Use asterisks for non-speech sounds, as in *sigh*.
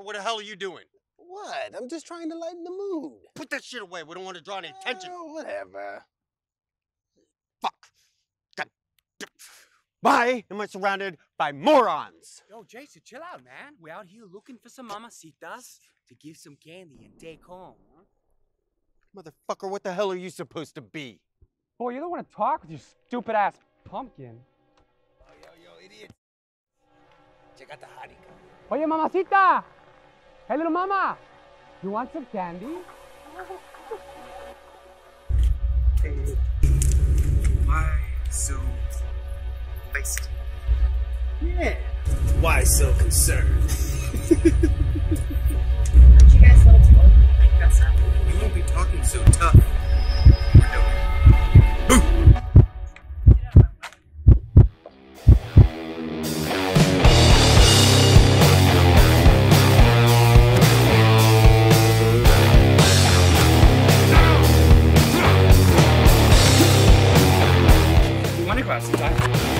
motherfucker, what the hell are you doing? What? I'm just trying to lighten the mood. Put that shit away. We don't want to draw any attention. Oh, whatever. Fuck. God. Why am I surrounded by morons? Yo, Jason, chill out, man. We're out here looking for some mamacitas to give some candy and take home. Motherfucker, what the hell are you supposed to be? Boy, you don't want to talk with your stupid ass pumpkin. Oh, yo, yo, idiot. Check out the harika. Oye, mamacita! Hey, little mama! You want some candy? Why so feisty? Yeah. Why so concerned? *laughs* about some time.